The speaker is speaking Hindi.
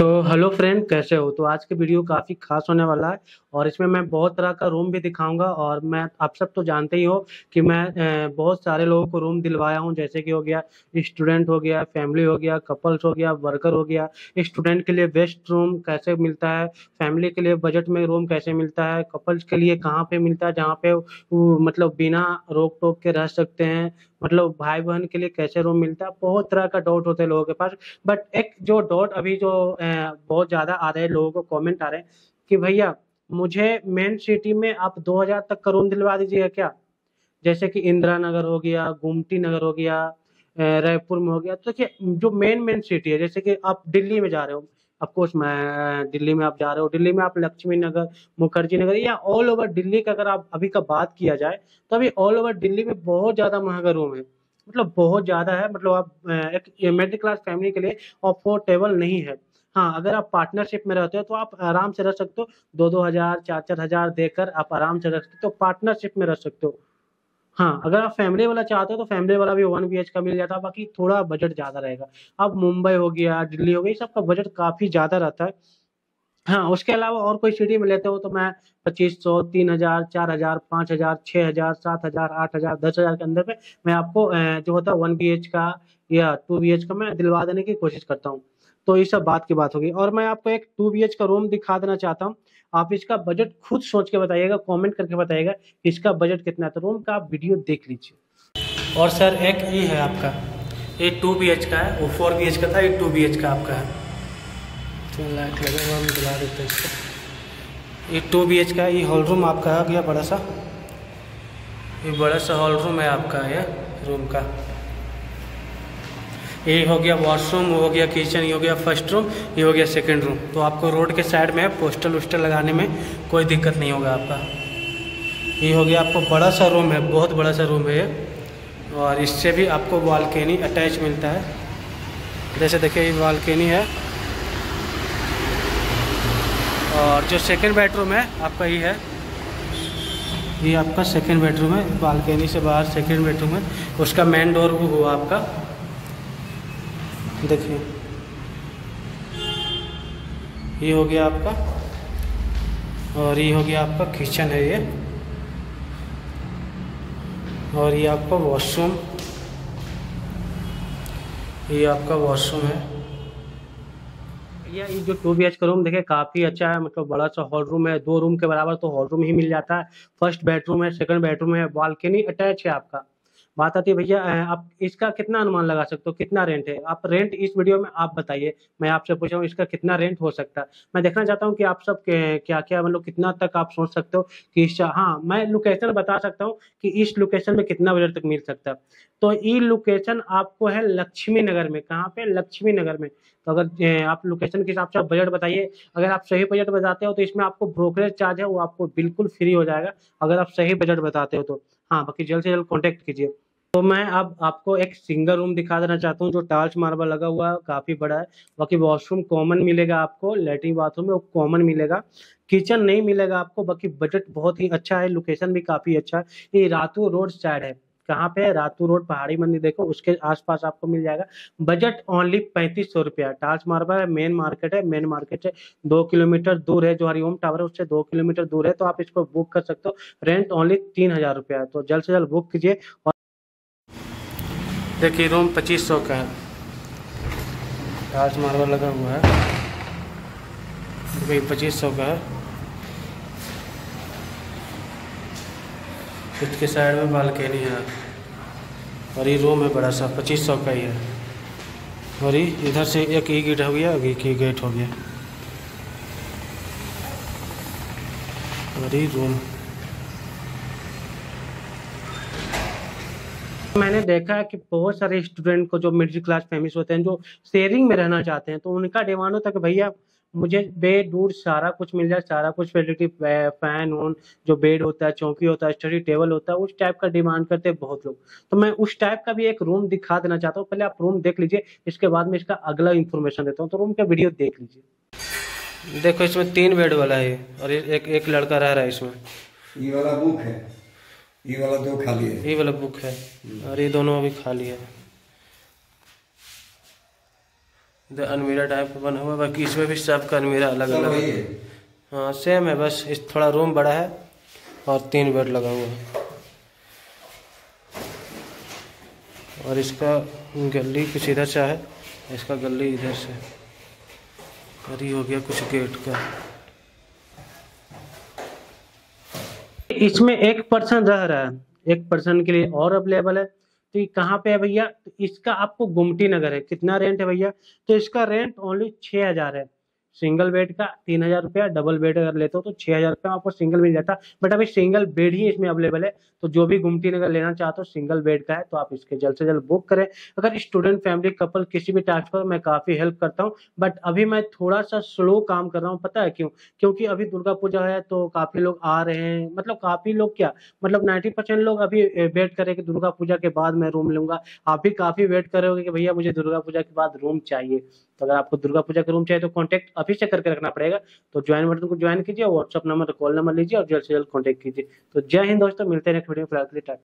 तो हेलो फ्रेंड कैसे हो? तो आज के वीडियो काफ़ी खास होने वाला है और इसमें मैं बहुत तरह का रूम भी दिखाऊँगा और मैं आप सब तो जानते ही हो कि मैं बहुत सारे लोगों को रूम दिलवाया हूँ। जैसे कि हो गया स्टूडेंट हो गया फैमिली हो गया कपल्स हो गया वर्कर हो गया। स्टूडेंट के लिए बेस्ट रूम कैसे मिलता है? फैमिली के लिए बजट में रूम कैसे मिलता है? कपल्स के लिए कहाँ पे मिलता है? जहाँ पे मतलब बिना रोक टोक के रह सकते हैं। मतलब भाई बहन के लिए कैसे रूम मिलता है? बहुत तरह का डाउट होता है लोगों के पास। बट एक जो डाउट अभी जो अ, बहुत ज़्यादा आ रहे हैं, लोगों को कमेंट आ रहे हैं कि भैया, मुझे मेन सिटी में आप 2000 तक का रूम दिलवा दीजिएगा क्या? जैसे कि इंदिरा नगर हो गया गुमटी नगर हो गया रायपुर में हो गया। तो देखिए, जो मेन मेन सिटी है, जैसे कि आप दिल्ली में जा रहे हो ऑफकोर्स मैं दिल्ली में आप जा रहे हो, दिल्ली में आप लक्ष्मी नगर, मुखर्जी नगर या ऑल ओवर दिल्ली का अगर आप अभी का बात किया जाए तो अभी ऑल ओवर दिल्ली में बहुत ज़्यादा महँगा रूम है। मतलब बहुत ज़्यादा है मतलब आप एक मिडिल क्लास फैमिली के लिए अफोर्डेबल नहीं है। हाँ अगर आप पार्टनरशिप में रहते हो तो आप आराम से रह सकते हो। दो दो हज़ार चार चार हज़ार देकर आप आराम से रह सकते हो। पार्टनरशिप में रह सकते हो। हाँ अगर आप फैमिली वाला चाहते हो तो फैमिली वाला भी वन बी का मिल जाता है। बाकी थोड़ा बजट ज़्यादा रहेगा। अब मुंबई हो गया, दिल्ली हो गई सबका बजट काफ़ी ज़्यादा रहता है। हाँ उसके अलावा और कोई सिटी में लेते हो तो मैं पच्चीस सौ, तीन हज़ार, चार हज़ार, पाँच हज़ार छः हज़ार, सात हज़ार, आठ हज़ार, दस हज़ार के अंदर पे मैं आपको जो होता है वन बी का या टू बी का मैं दिलवा देने की कोशिश करता हूँ। तो ये सब बात की बात होगी। और मैं आपको एक टू बी का रूम दिखा देना चाहता हूँ। आप इसका बजट खुद सोच के बताइएगा कमेंट करके बताइएगा इसका बजट कितना है। तो रूम का आप वीडियो देख लीजिए। और सर एक ये है आपका। ये टू बी का है वो फोर बी का था ये टू बी का आपका है। तो लाइट लगा हुआ हम दिला देते हैं इसको। ये टू बी का है ये हॉल रूम आपका आ गया बड़ा सा? ये बड़ा सा हॉल रूम है आपका ये? रूम का। ये हो गया वॉशरूम हो गया किचन ये हो गया फ़र्स्ट रूम ये हो गया सेकंड रूम तो आपको रोड के साइड में पोस्टल वोस्टल लगाने में कोई दिक्कत नहीं होगा आपका. ये हो गया आपको बड़ा सा रूम है, बहुत बड़ा सा रूम है ये. और इससे भी आपको बालकनी अटैच मिलता है. जैसे देखिए ये बालकनी है. और जो सेकंड बेडरूम है, आपका ये है. ये आपका सेकंड बेडरूम है बालकनी से बाहर सेकंड बेडरूम है. उसका मेन डोर वो हुआ आपका. देखिए। ये हो गया आपका, और ये हो गया आपका किचन है ये। और ये आपका वॉशरूम ये आपका वॉशरूम है। ये जो टू बी एच का रूम देखिए, काफ़ी अच्छा है मतलब बड़ा सा हॉल रूम है। दो रूम के बराबर तो हॉल रूम ही मिल जाता है। फ़र्स्ट बेडरूम है सेकंड बेडरूम है बालकनी अटैच है आपका। बात आती है भैया आप इसका कितना अनुमान लगा सकते हो? कितना रेंट है? आप रेंट इस वीडियो में आप बताइए। मैं आपसे पूछ रहा हूँ, इसका कितना रेंट हो सकता? है मैं देखना चाहता हूँ कि आप सब क्या क्या मतलब कितना तक आप सोच सकते हो कि इस हाँ मैं लोकेशन बता सकता हूँ कि इस लोकेशन में कितना बजट तक मिल सकता है। तो ये लोकेशन आपको है लक्ष्मी नगर में। कहाँ पे? लक्ष्मी नगर में। तो अगर आप लोकेशन के हिसाब से आप बजट बताइए। अगर आप सही बजट बताते हो तो इसमें आपको ब्रोकरेज चार्ज है, वो आपको बिल्कुल फ्री हो जाएगा। अगर आप सही बजट बताते हो तो। हाँ बाकी जल्द से जल्द कॉन्टेक्ट कीजिए। तो मैं अब आपको एक सिंगल रूम दिखा देना चाहता हूँ, जो टाइल्स मार्बल लगा हुआ है, काफ़ी बड़ा है। बाकी वॉशरूम कॉमन मिलेगा आपको, लेटरिन बाथरूम में कॉमन मिलेगा। किचन नहीं मिलेगा आपको, बाकी बजट बहुत ही अच्छा है, लोकेशन भी काफ़ी अच्छा है। ये रातू रोड साइड है। कहाँ पे है? रातू रोड, पहाड़ी मंदिर देखो, उसके आसपास आपको मिल जाएगा। बजट ओनली पैंतीस सौ रुपया टाल्स मार्बल है मेन मार्केट है मेन मार्केट से दो किलोमीटर दूर है, जो हरिओम टावर है, उससे दो किलोमीटर दूर है तो आप इसको बुक कर सकते हो। रेंट ओनली तीन हज़ार रुपया है। तो जल्द से जल्द बुक कीजिए देखिए रूम पच्चीस सौ का है। टाल्स मार्बल लगा हुआ है। देखिए, पच्चीस सौ का है। इसके साइड में बालकनी है। और ये रूम है बड़ा सा, पच्चीस सौ का ही है। और ये इधर से एक ई गेट हो गया एक ही गेट हो गया। और ये रूम मैंने देखा है कि बहुत सारे स्टूडेंट को जो मिडिल क्लास फैमिलीज़ होते हैं जो शेयरिंग में रहना चाहते हैं तो उनका डिमांड होता है कि भैया मुझे बेड वूड सारा कुछ मिल जाए सारा कुछ फैसिलिटी फ़ैन वोन जो बेड होता है चौकी होता है स्टडी टेबल होता है उस टाइप का डिमांड करते हैं बहुत लोग। तो मैं उस टाइप का भी एक रूम दिखा देना चाहता हूँ। पहले आप रूम देख लीजिए इसके बाद में इसका अगला इन्फॉर्मेशन देता हूँ। तो रूम का वीडियो देख लीजिए। देखो इसमें तीन बेड वाला है और एक एक लड़का रह रहा है इसमें। ये वाला बुक है। ये वाला दो खाली है। ये वाला बुक है। और ये दोनों अभी खाली है। अलमीरा टाइप का बना हुआ बाकी इसमें भी सब का अलमीरा अलग अलग है। है। हाँ सेम है। बस इस थोड़ा रूम बड़ा है और तीन बेड लगा हुआ है। और इसका गली कुछ इधर से है। इसका गली इधर से। और ये हो गया कुछ गेट का। इसमें एक पर्सन रह रहा है। एक पर्सन के लिए और अवेलेबल है। तो ये कहाँ पे है भैया? तो इसका आपको गुमटी नगर है। कितना रेंट है भैया? तो इसका रेंट ओनली छः हज़ार है। सिंगल बेड का तीन हज़ार रुपया, डबल बेड अगर लेते हो तो छह हज़ार रुपया आपको सिंगल मिल जाता। बट अभी सिंगल बेड ही इसमें अवेलेबल है। तो जो भी गुमटी नगर लेना चाहते हो, सिंगल बेड का है तो आप इसके जल्द से जल्द बुक करें। अगर स्टूडेंट, फैमिली, कपल, किसी भी टाइप का मैं काफ़ी हेल्प करता हूँ। बट अभी मैं थोड़ा सा स्लो काम कर रहा हूँ, पता है क्यों? क्योंकि अभी दुर्गा पूजा है तो काफ़ी लोग आ रहे हैं। मतलब काफ़ी लोग क्या? मतलब नाइन्टी परसेंट लोग अभी वेट करे कि दुर्गा पूजा के बाद मैं रूम लूँगा। आप भी काफ़ी वेट कर रहे हो कि भैया मुझे दुर्गा पूजा के बाद रूम चाहिए। तो अगर आपको दुर्गा पूजा का रूम चाहिए तो कॉन्टैक्ट अभी से करके रखना पड़ेगा। तो ज्वाइन बटन को ज्वाइन कीजिए व्हाट्सअप नंबर कॉल नंबर लीजिए और जल्द से जल्द कॉन्टेक्ट कीजिए। तो जय हिंद दोस्तों, मिलते हैं नेक्स्ट वीडियो फ़िलहाल के लिए